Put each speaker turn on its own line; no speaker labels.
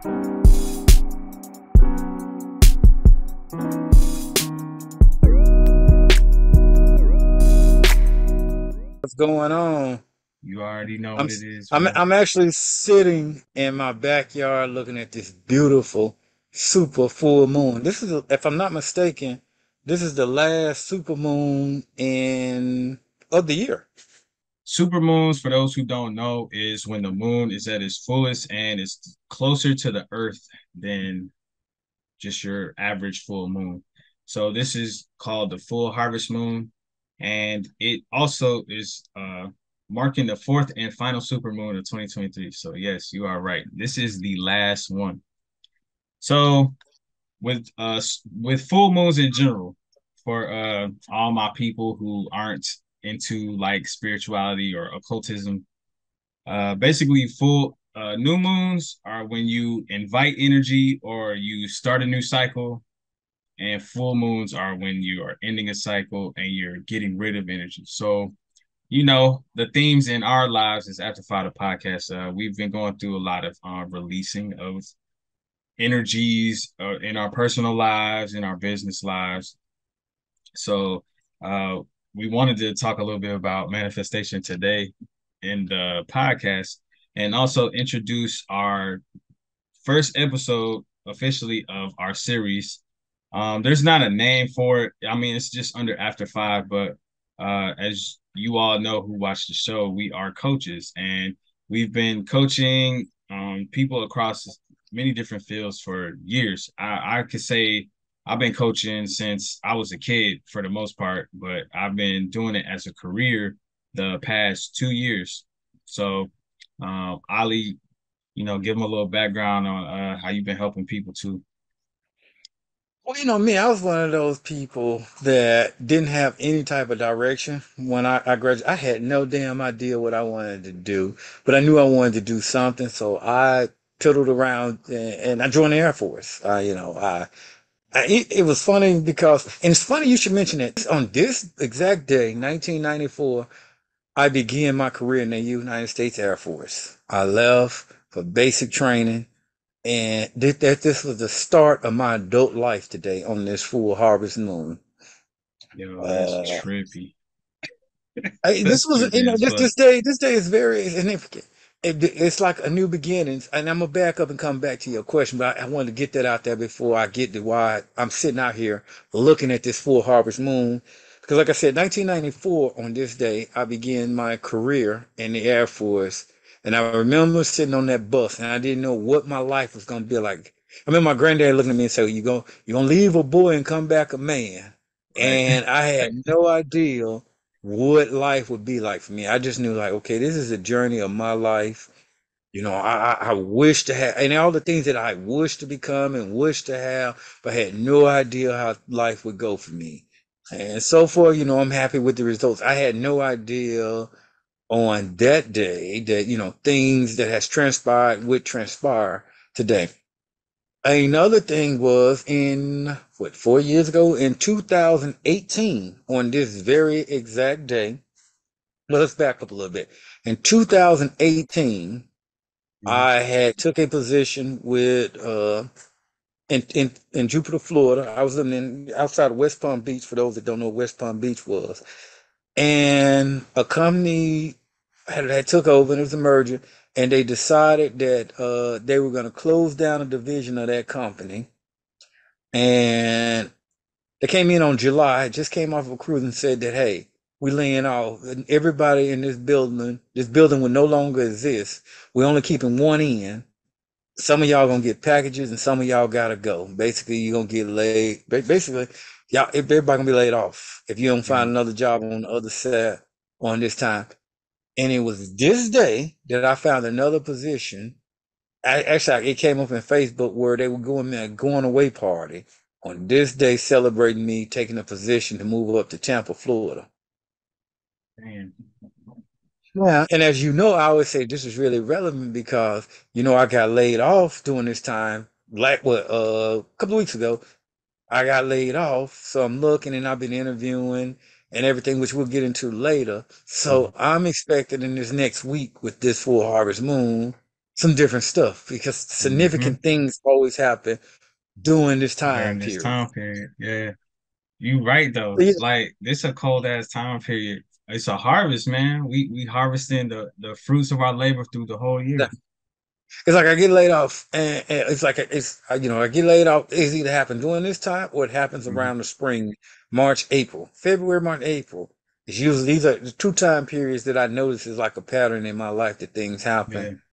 What's going on?
You already know
I'm
what it is.
I'm. I'm actually sitting in my backyard looking at this beautiful super full moon. This is, if I'm not mistaken, this is the last super moon in of the year.
Super moons, for those who don't know, is when the moon is at its fullest and it's closer to the earth than just your average full moon. So this is called the full harvest moon, and it also is uh marking the fourth and final super moon of 2023. So yes, you are right. This is the last one. So with uh with full moons in general, for uh all my people who aren't into like spirituality or occultism, uh basically full uh new moons are when you invite energy or you start a new cycle, and full moons are when you are ending a cycle and you're getting rid of energy. So you know the themes in our lives is After5ive Da podcast. Uh, we've been going through a lot of uh, releasing of energies uh, in our personal lives, in our business lives. So uh, we wanted to talk a little bit about manifestation today in the podcast, and also introduce our first episode officially of our series. Um, there's not a name for it. I mean, it's just under After Five, but uh, as you all know who watch the show, we are coaches, and we've been coaching um, people across many different fields for years. I, I could say I've been coaching since I was a kid for the most part, but I've been doing it as a career the past two years. So, um, Ali, you know, give them a little background on uh, how you've been helping people too.
Well, you know me, I was one of those people that didn't have any type of direction when I, I graduated. I had no damn idea what I wanted to do, but I knew I wanted to do something, so I piddled around and, and I joined the Air Force. I, you know, I it, it was funny because, and it's funny you should mention it. On this exact day, 1994, I began my career in the United States Air Force. I left for basic training. And that this was the start of my adult life today on this full harvest moon.
Yo, that's
Uh,
trippy.
I, this was, you know, this this day, this day is very significant. It, it's like a new beginnings, and I'm gonna back up and come back to your question, but I, I wanted to get that out there before I get to why I'm sitting out here looking at this full harvest moon. Because, like I said, 1994 on this day, I began my career in the Air Force, and I remember sitting on that bus, and I didn't know what my life was gonna be like. I remember my granddad looking at me and saying, "You go, you gonna leave a boy and come back a man." And I had no idea what life would be like for me. I just knew like, okay, this is a journey of my life. You know, I, I, I wish to have, and all the things that I wish to become and wish to have, but had no idea how life would go for me. And so far, you know, I'm happy with the results. I had no idea on that day that, you know, things that has transpired would transpire today. Another thing was in what four years ago in 2018 on this very exact day. Well, let's back up a little bit. In 2018,
Mhm.
I had took a position with uh in in in Jupiter, Florida. I was living in outside of West Palm Beach. For those that don't know what West Palm Beach was, and a company had, had took over and it was a merger and they decided that uh, they were going to close down a division of that company and they came in on july just came off of a cruise and said that hey we laying off. Everybody in this building this building will no longer exist. We're only keeping one in. Some of y'all gonna get packages and some of y'all gotta go. Basically you're gonna get laid. Basically y'all if everybody gonna be laid off. If you don't find
Mhm.
another job on the other side on this time. And it was this day that I found another position. I, actually, it came up in Facebook where they were going a going away party on this day, celebrating me taking a position to move up to Tampa, Florida.
Man.
Yeah, and as you know, I always say this is really relevant because you know I got laid off during this time. Like what, uh, a couple of weeks ago, I got laid off, so I'm looking and I've been interviewing and everything, which we'll get into later. So
Mhm.
I'm expected in this next week with this full harvest moon some different stuff because significant things always happen during this
during
time
this
period.
time period. Yeah. You right though.
Yeah,
Like this a cold ass time period. It's a harvest, man. We we harvesting the the fruits of our labor through the whole year.
yeah. it's like I get laid off, and, and it's like it's you know I get laid off. It's either happen during this time or it happens
Mhm.
around the spring, March, April, February, March, April. It's usually these are the two time periods that I notice is like a pattern in my life that things happen.